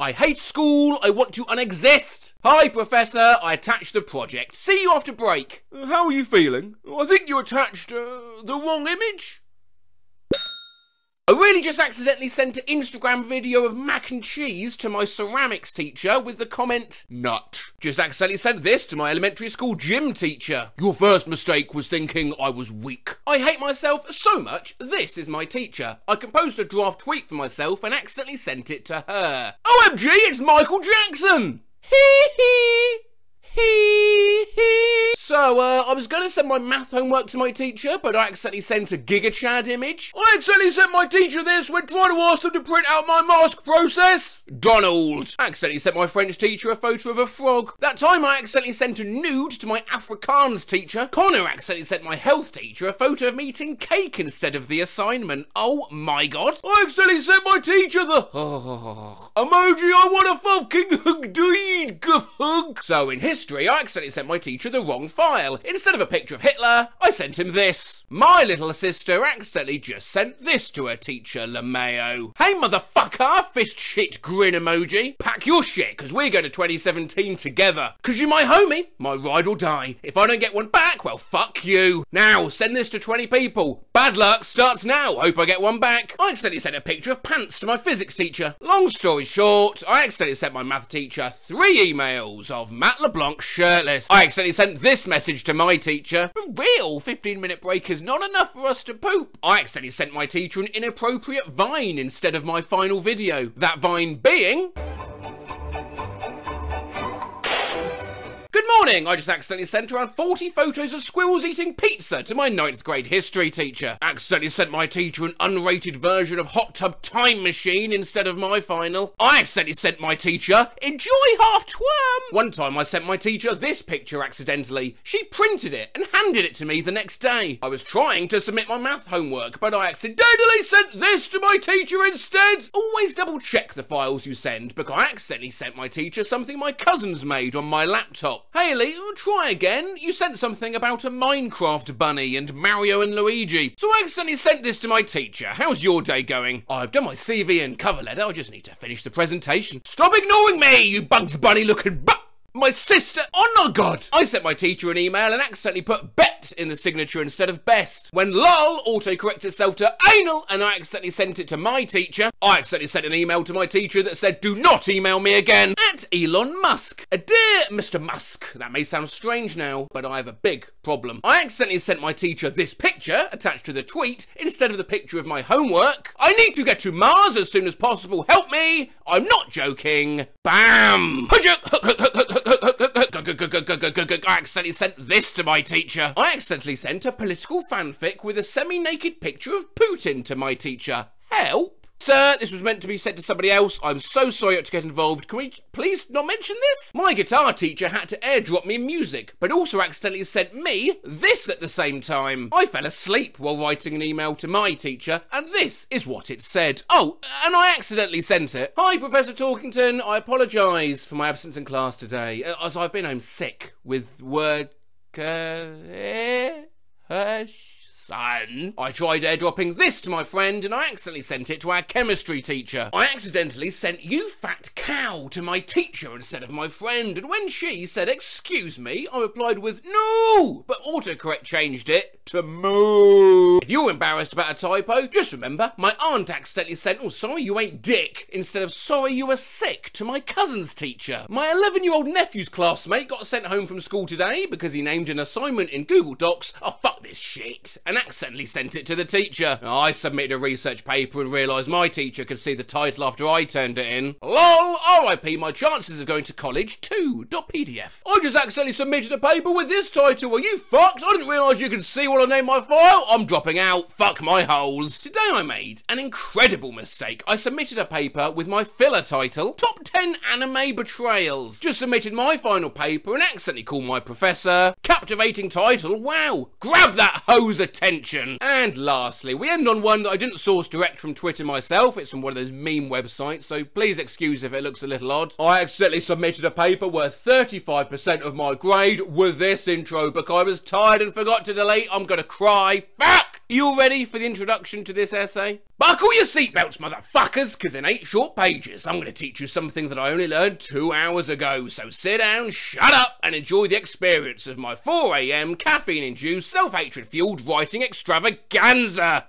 I hate school. I want to unexist. Hi, Professor. I attached the project. See you after break. How are you feeling? I think you attached uh, the wrong image. I really just accidentally sent an Instagram video of mac and cheese to my ceramics teacher with the comment, nut. Just accidentally sent this to my elementary school gym teacher. Your first mistake was thinking I was weak. I hate myself so much, this is my teacher. I composed a draft tweet for myself and accidentally sent it to her. OMG, it's Michael Jackson! Hee hee! Hee hee. So, uh, I was going to send my math homework to my teacher, but I accidentally sent a Giga Chad image. I accidentally sent my teacher this when trying to ask them to print out my mask process. Donald. I accidentally sent my French teacher a photo of a frog. That time I accidentally sent a nude to my Afrikaans teacher. Connor accidentally sent my health teacher a photo of me eating cake instead of the assignment. Oh my god. I accidentally sent my teacher the emoji I want a fucking hug deed hug. So in history, I accidentally sent my teacher the wrong file. Instead of a picture of Hitler, I sent him this. My little sister accidentally just sent this to her teacher, LeMayo. Hey motherfucker, fist shit grin emoji. Pack your shit, cause we're going to 2017 together. Cause you're my homie, my ride or die. If I don't get one back, well fuck you. Now, send this to 20 people. Bad luck starts now. Hope I get one back. I accidentally sent a picture of pants to my physics teacher. Long story short, I accidentally sent my math teacher three emails of Matt LeBlanc shirtless. I accidentally sent this message to my teacher. For real, 15 minute break is not enough for us to poop. I accidentally sent my teacher an inappropriate vine instead of my final video. That vine being. Morning! I just accidentally sent around 40 photos of squirrels eating pizza to my ninth grade history teacher. Accidentally sent my teacher an unrated version of Hot Tub Time Machine instead of my final. I accidentally sent my teacher Enjoy Half Twerm! One time I sent my teacher this picture accidentally. She printed it and handed it to me the next day. I was trying to submit my math homework, but I accidentally sent this to my teacher instead! Always double check the files you send, because I accidentally sent my teacher something my cousins made on my laptop. Haley, oh, try again. You sent something about a Minecraft bunny and Mario and Luigi. So I accidentally sent this to my teacher. How's your day going? I've done my CV and cover letter. I just need to finish the presentation. Stop ignoring me, you Bugs Bunny looking bu- my sister, oh my god! I sent my teacher an email and accidentally put bet in the signature instead of best. When lol autocorrects itself to anal and I accidentally sent it to my teacher, I accidentally sent an email to my teacher that said do not email me again at Elon Musk. A dear Mr. Musk, that may sound strange now, but I have a big problem. I accidentally sent my teacher this picture attached to the tweet instead of the picture of my homework. I need to get to Mars as soon as possible. Help me! I'm not joking. Bam! I accidentally sent this to my teacher. I accidentally sent a political fanfic with a semi-naked picture of Putin to my teacher. Help! Sir, this was meant to be sent to somebody else. I'm so sorry to get involved. Can we please not mention this? My guitar teacher had to airdrop me music, but also accidentally sent me this at the same time. I fell asleep while writing an email to my teacher, and this is what it said. Oh, and I accidentally sent it. Hi, Professor Talkington. I apologise for my absence in class today, uh, as I've been home sick with work. Uh, son. I tried airdropping this to my friend and I accidentally sent it to our chemistry teacher. I accidentally sent you fat cow to my teacher instead of my friend and when she said excuse me, I replied with no, but autocorrect changed it to moo. If you're embarrassed about a typo, just remember my aunt accidentally sent oh sorry you ate dick instead of sorry you were sick to my cousin's teacher. My 11 year old nephew's classmate got sent home from school today because he named an assignment in Google Docs, oh fuck this shit, and accidentally sent it to the teacher. I submitted a research paper and realised my teacher could see the title after I turned it in. LOL, RIP, my chances of going to college too. I just accidentally submitted a paper with this title. Are you fucked? I didn't realise you could see what I named my file. I'm dropping out. Fuck my holes. Today I made an incredible mistake. I submitted a paper with my filler title, Top 10 Anime Betrayals. Just submitted my final paper and accidentally called my professor. Captivating title, wow. Grab that hose attention. And lastly, we end on one that I didn't source direct from Twitter myself. It's from one of those meme websites, so please excuse if it looks a little odd. I accidentally submitted a paper worth 35% of my grade with this intro because I was tired and forgot to delete. I'm gonna cry. Fuck! You all ready for the introduction to this essay? Buckle your seatbelts, motherfuckers, because in eight short pages, I'm going to teach you something that I only learned two hours ago. So sit down, shut up, and enjoy the experience of my 4am caffeine induced, self hatred fueled writing extravaganza.